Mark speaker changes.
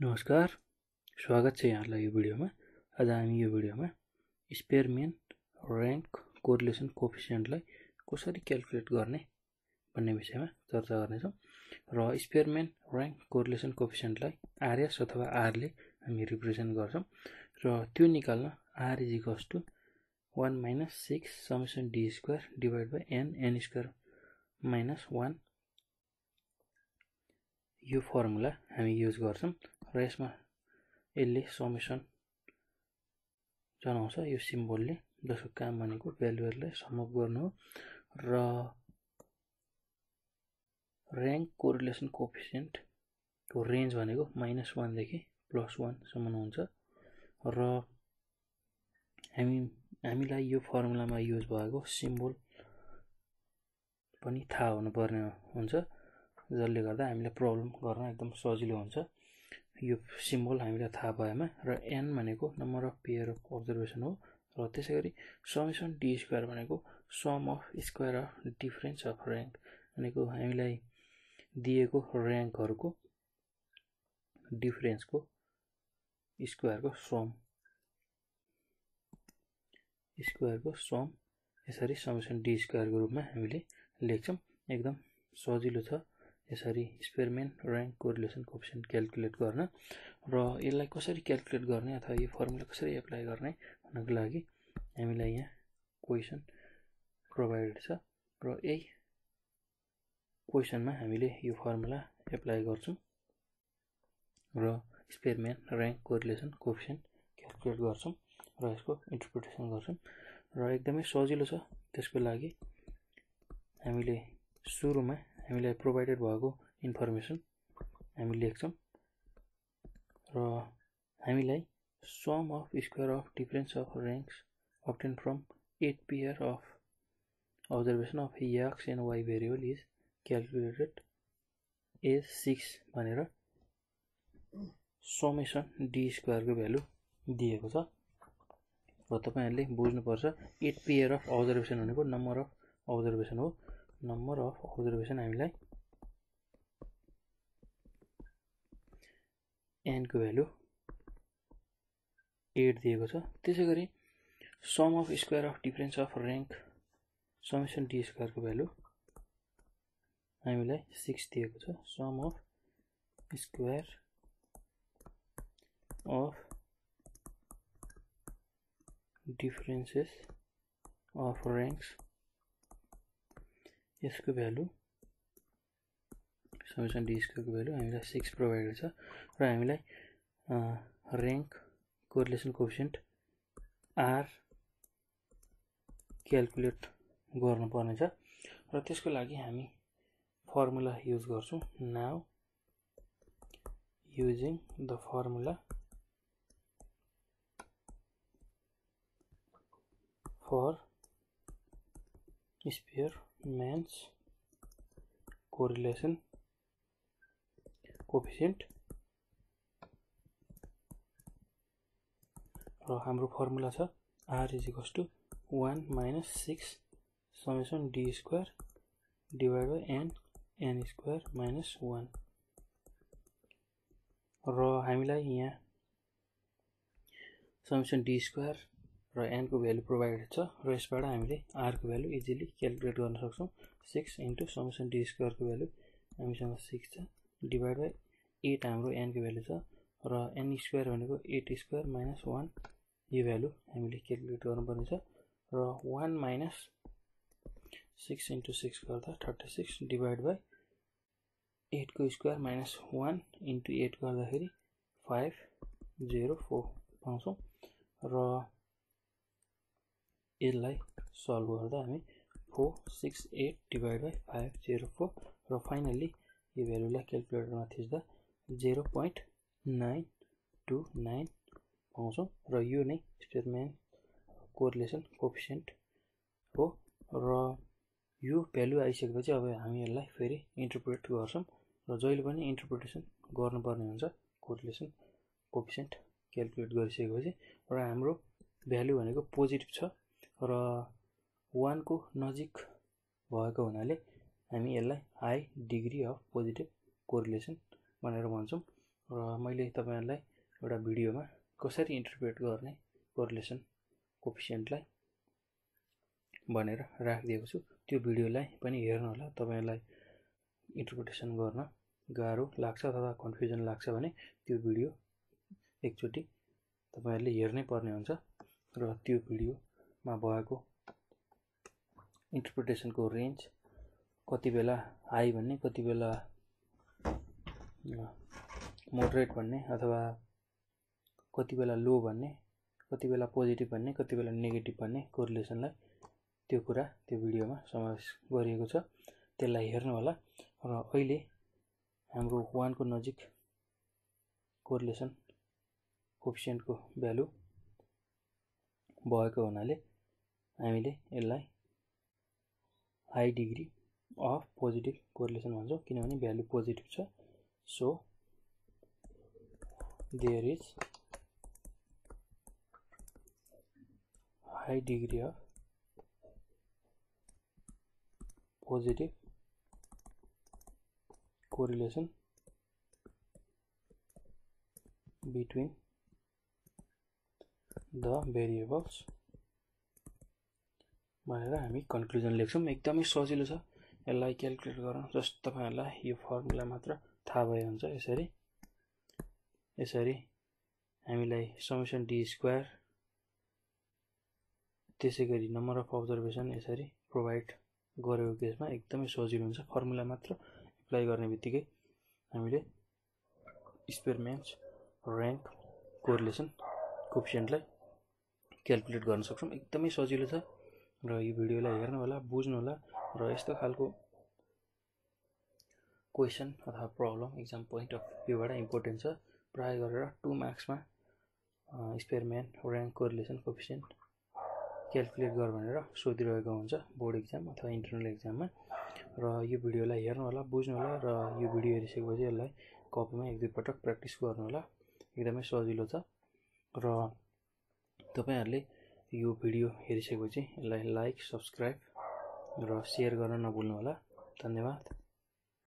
Speaker 1: नमस्कार स्वागत छ यहाँलाई यो भिडियोमा। आज हामी यो भिडियोमा स्पेयरमेन ऱ्याङ्क कोरिलेसन कोफिसियन्टलाई कसरी क्यालकुलेट गर्ने भन्ने विषयमा चर्चा गर्नेछौँ र स्पेयरमेन ऱ्याङ्क कोरिलेसन कोफिसियन्टलाई आरएस अथवा आरले हामी रिप्रेजेन्ट गर्छौँ र त्यो निकाल्न R is equals to one minus six summation d square divide by n n square minus one यो फर्मुला हामी युज गर्छौँ। र यसमा यसले समेसन जनाउँछ। यो सिम्बोलले जसको काम भनेको भ्यालुहरूलाई समअप गर्नु हो। र ऱ्याङ्क कोरिलेसन कोफिसियन्टको रेन्ज भनेको माइनस वानदेखि प्लस वानसम्म हुन्छ। र हामी हामीलाई यो फर्मुलामा युज भएको सिम्बोल पनि थाहा हुनुपर्ने हुन्छ। जसले गर्दा हामीलाई प्रब्लम गर्न एकदम सजिलो हुन्छ। यो सिम्बल हामीलाई थाहा भएमा र एन भनेको number of pair of observation हो र त्यसै गरी समेसन डी स्क्वायर भनेको sum of square of difference of rank भनेको हामीलाई दिएको ऱ्याङ्कहरूको डिफरेन्सको स्क्वायरको सम स्क्वायरको सम यसरी समेसन डी स्क्वायरको रूपमा हामीले लेख्छौँ। एकदम सजिलो छ। यसरी Spearman rank correlation coefficient calculate गर्न र यसलाई कसरी क्यालकुलेट गर्ने अथवा यो फर्मुला कसरी एप्लाई गर्ने भन्नको लागि हामीलाई यहाँ क्वेसन प्रोभाइडेड छ र यही क्वेसनमा हामीले यो फर्मुला एप्लाई गर्छौँ र Spearman rank correlation coefficient calculate गर्छौँ र यसको इन्टरप्रिटेसन गर्छौँ र एकदमै सजिलो छ त्यसको लागि हामीले सुरुमा हामीलाई प्रोभाइडेड भएको इन्फर्मेसन हामी लेख्छौँ र हामीलाई sum of square of difference of ranks obtained from eight pair of observation of X and Y variable is calculated as six भनेर समेसन डी स्क्वायरको भ्यालु दिएको छ र तपाईँहरूले बुझ्नुपर्छ एट पेयर अफ अब्जर्भेसन भनेको नम्बर अफ अब्जर्भेसन हो। Number of observation हामीलाई एनको भ्यालु एट दिएको छ। त्यसै गरी sum of square of difference of rank summation D स्क्वायरको value हामीलाई सिक्स दिएको छ। Sum of square of differences of ranks यसको भ्यालु समेसन डी स्क्वेयरको भ्यालु हामीलाई सिक्स प्रोभाइडेड छ र हामीलाई rank correlation coefficient R calculate गर्नुपर्ने छ र त्यसको लागि हामी फर्मुला युज गर्छौँ। Now using the formula for Spearman's correlation coefficient र हाम्रो फर्मुला छ R is equals to one minus six summation D square divide by N N square minus one र हामीलाई यहाँ समेसन डी स्क्वायर र एनको value provided छ र यसबाट हामीले आरको भ्यालु इजिली क्यालकुलेट गर्न सक्छौँ। सिक्स इन्टु समेसन डी स्क्वायरको भ्यालु हामीसँग सिक्स छ डिभाइड बाई एट हाम्रो एनको भ्यालु छ र एन स्क्वायर भनेको एट स्क्वायर माइनस वान यो भ्यालु हामीले क्यालकुलेट गर्नुपर्ने छ। र one minus six into six गर्दा thirty six divide by एटको square minus one into eight गर्दाखेरि फाइभ जिरो फोर पाउँछौँ। र यसलाई सल्भ गर्दा हामी four six eight divide by five zero four र फाइनल्ली यो भ्यालुलाई क्यालकुलेटरमा थिच्दा zero point nine two nine पाउँछौँ र यो नै स्टेटमेन्ट कोरिलेसन कोफिसियन्ट हो र यो भ्यालु आइसकेपछि अब हामी यसलाई फेरि इन्टरप्रेट गर्छौँ र जहिले पनि इन्टरप्रिटेसन गर्नुपर्ने हुन्छ कोरिलेसन कोफिसियन्ट क्यालकुलेट गरिसकेपछि र हाम्रो भ्यालु भनेको पोजिटिभ छ। र वानको नजिक भएको हुनाले हामी यसलाई high degree of positive correlation भनेर भन्छौँ। र मैले तपाईँहरूलाई एउटा भिडियोमा कसरी इन्टरप्रेट गर्ने कोरिलेसन कोफिसियन्टलाई भनेर राखिदिएको छु। त्यो भिडियोलाई पनि हेर्नुहोला तपाईँहरूलाई इन्टरप्रिटेसन गर्न गाह्रो लाग्छ अथवा कन्फ्युजन लाग्छ भने त्यो भिडियो एकचोटि तपाईँहरूले हेर्नै पर्ने हुन्छ। र त्यो भिडियोमा भएको इन्टरप्रिटेसनको रेन्ज कति बेला हाई भन्ने कति बेला मोडरेट भन्ने अथवा कति बेला लो भन्ने कति बेला पोजिटिभ भन्ने कति बेला नेगेटिभ भन्ने कोरिलेसनलाई त्यो कुरा त्यो भिडियोमा समावेश गरिएको छ। त्यसलाई हेर्नु होला र अहिले हाम्रो वानको नजिक कोरिलेसन कोफिसियन्टको भ्यालु भएको हुनाले हामीले यसलाई high degree of positive correlation भन्छौँ। किनभने भ्यालु पोजिटिभ छ। So there is high degree of positive correlation between the variables. भनेर हामी कन्क्लुजन लेख्छौँ। एकदमै सजिलो छ। यसलाई क्यालकुलेट गरौँ। जस्ट तपाईँहरूलाई यो फर्मुला मात्र थाहा भए हुन्छ। यसरी यसरी हामीलाई समेसन डी स्क्वायर त्यसै गरी नम्बर अफ अब्जर्भेसन यसरी प्रोभाइड गरेको केसमा एकदमै सजिलो हुन्छ। फर्मुला मात्र एप्लाई गर्ने बित्तिकै हामीले स्पेयरम्यान्स ऱ्याङ्क कोरिलेसन कोपिसियन्टलाई क्यालकुलेट गर्न सक्छौँ। एकदमै सजिलो छ। र यो भिडियोलाई हेर्नु होला बुझ्नु होला र यस्तो खालको क्वेसन अथवा प्रब्लम इक्जाम पोइन्ट अफ भ्यूबाट इम्पोर्टेन्ट छ। प्राय गरेर two मार्क्समा Spearman rank correlation coefficient calculate गर भनेर सोधिरहेको हुन्छ बोर्ड इक्जाम अथवा इन्टरनल इक्जाममा र यो भिडियोलाई हेर्नु होला बुझ्नु होला र यो भिडियो हेरिसकेपछि यसलाई कपीमा एक दुईपटक प्र्याक्टिस गर्नु होला। एकदमै सजिलो छ। र तपाईँहरूले यो भिडियो हेरिसकेपछि यसलाई लाइक सब्सक्राइब र सेयर गर्न नभुल्नुहोला। धन्यवाद।